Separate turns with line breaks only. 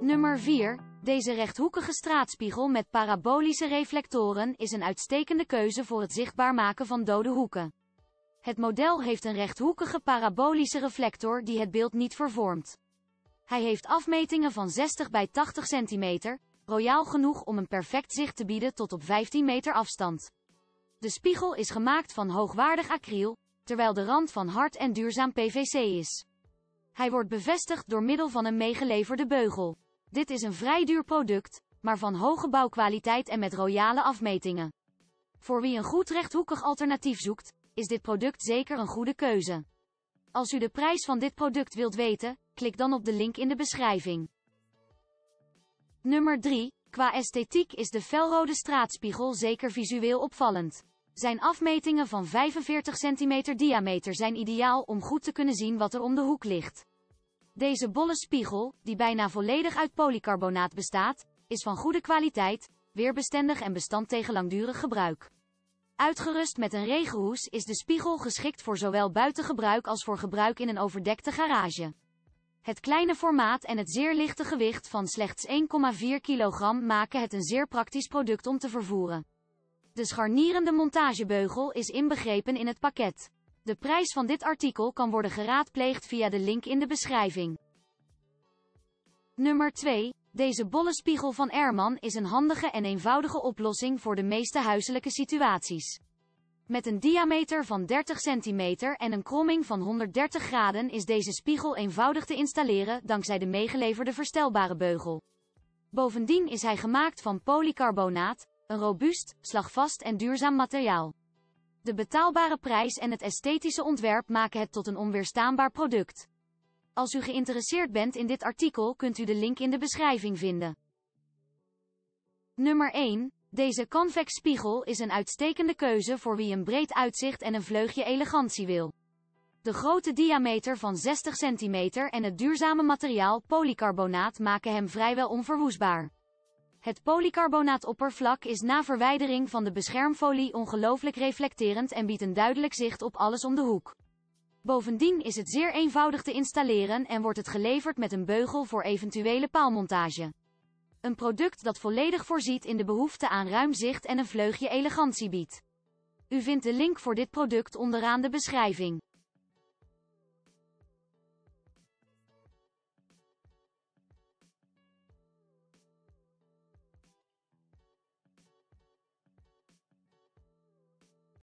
Nummer 4. Deze rechthoekige straatspiegel met parabolische reflectoren is een uitstekende keuze voor het zichtbaar maken van dode hoeken. Het model heeft een rechthoekige parabolische reflector die het beeld niet vervormt. Hij heeft afmetingen van 60 bij 80 cm, royaal genoeg om een perfect zicht te bieden tot op 15 meter afstand. De spiegel is gemaakt van hoogwaardig acryl, terwijl de rand van hard en duurzaam PVC is. Hij wordt bevestigd door middel van een meegeleverde beugel. Dit is een vrij duur product, maar van hoge bouwkwaliteit en met royale afmetingen. Voor wie een goed rechthoekig alternatief zoekt, is dit product zeker een goede keuze. Als u de prijs van dit product wilt weten, klik dan op de link in de beschrijving. Nummer 3. Qua esthetiek is de felrode straatspiegel zeker visueel opvallend. Zijn afmetingen van 45 cm diameter zijn ideaal om goed te kunnen zien wat er om de hoek ligt. Deze bolle spiegel, die bijna volledig uit polycarbonaat bestaat, is van goede kwaliteit, weerbestendig en bestand tegen langdurig gebruik. Uitgerust met een regenhoes is de spiegel geschikt voor zowel buitengebruik als voor gebruik in een overdekte garage. Het kleine formaat en het zeer lichte gewicht van slechts 1,4 kg maken het een zeer praktisch product om te vervoeren. De scharnierende montagebeugel is inbegrepen in het pakket. De prijs van dit artikel kan worden geraadpleegd via de link in de beschrijving. Nummer 2. Deze bolle spiegel van Erman is een handige en eenvoudige oplossing voor de meeste huiselijke situaties. Met een diameter van 30 cm en een kromming van 130 graden is deze spiegel eenvoudig te installeren dankzij de meegeleverde verstelbare beugel. Bovendien is hij gemaakt van polycarbonaat, een robuust, slagvast en duurzaam materiaal. De betaalbare prijs en het esthetische ontwerp maken het tot een onweerstaanbaar product. Als u geïnteresseerd bent in dit artikel kunt u de link in de beschrijving vinden. Nummer 1. Deze convex spiegel is een uitstekende keuze voor wie een breed uitzicht en een vleugje elegantie wil. De grote diameter van 60 cm en het duurzame materiaal polycarbonaat maken hem vrijwel onverwoestbaar. Het polycarbonaatoppervlak is na verwijdering van de beschermfolie ongelooflijk reflecterend en biedt een duidelijk zicht op alles om de hoek. Bovendien is het zeer eenvoudig te installeren en wordt het geleverd met een beugel voor eventuele paalmontage. Een product dat volledig voorziet in de behoefte aan ruim zicht en een vleugje elegantie biedt. U vindt de link voor dit product onderaan de beschrijving.